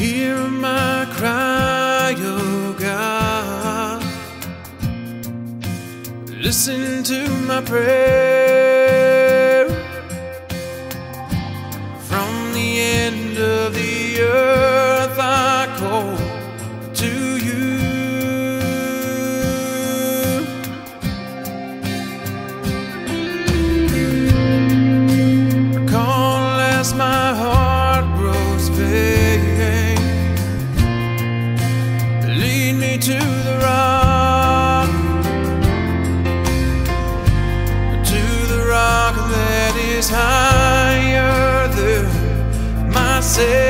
Hear my cry, O oh God. Listen to my prayer from the end of the earth. higher than myself.